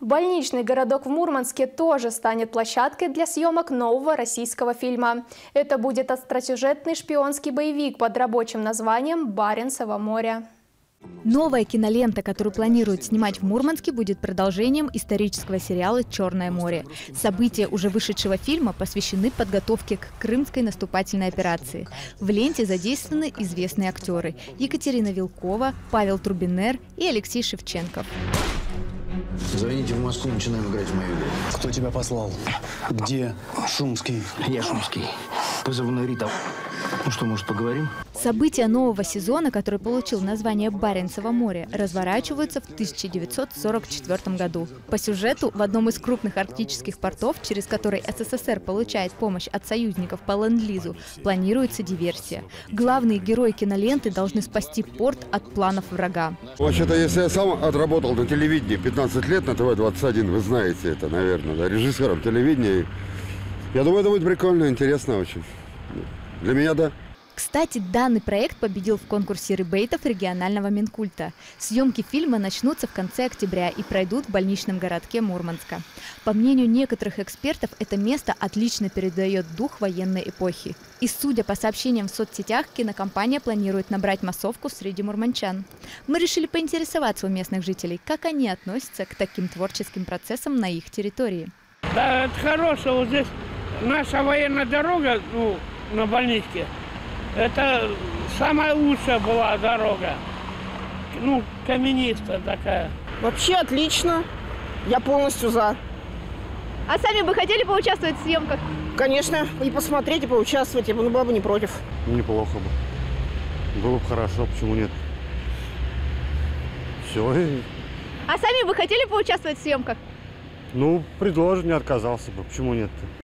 Больничный городок в Мурманске тоже станет площадкой для съемок нового российского фильма. Это будет остросюжетный шпионский боевик под рабочим названием «Баренцево море». Новая кинолента, которую планируют снимать в Мурманске, будет продолжением исторического сериала «Черное море». События уже вышедшего фильма посвящены подготовке к крымской наступательной операции. В ленте задействованы известные актеры – Екатерина Вилкова, Павел Трубинер и Алексей Шевченков. Звоните в Москву, начинаем играть в мою игру. Кто тебя послал? Где Шумский? Я Шумский. Позывной Рита. Ну что, может, поговорим? События нового сезона, который получил название «Баренцево море», разворачиваются в 1944 году. По сюжету, в одном из крупных арктических портов, через который СССР получает помощь от союзников по ленд-лизу, планируется диверсия. Главные герои киноленты должны спасти порт от планов врага. Вообще-то, если я сам отработал на телевидении 15 лет, на ТВ-21, вы знаете это, наверное, да, режиссером телевидения, я думаю, это будет прикольно, интересно очень. Для меня да. Кстати, данный проект победил в конкурсе ребейтов регионального Минкульта. Съемки фильма начнутся в конце октября и пройдут в больничном городке Мурманска. По мнению некоторых экспертов, это место отлично передает дух военной эпохи. И судя по сообщениям в соцсетях, кинокомпания планирует набрать массовку среди мурманчан. Мы решили поинтересоваться у местных жителей, как они относятся к таким творческим процессам на их территории. Да, это хорошо. Вот здесь наша военная дорога, ну, на больничке. Это самая лучшая была дорога. Ну, каменистая такая. Вообще отлично. Я полностью за. А сами бы хотели поучаствовать в съемках? Конечно, и посмотреть, и поучаствовать. Я бы, ну, была бы не против. Неплохо бы. Было бы хорошо, почему нет? Все. А сами бы хотели поучаствовать в съемках? Ну, предложен, не отказался бы. Почему нет-то?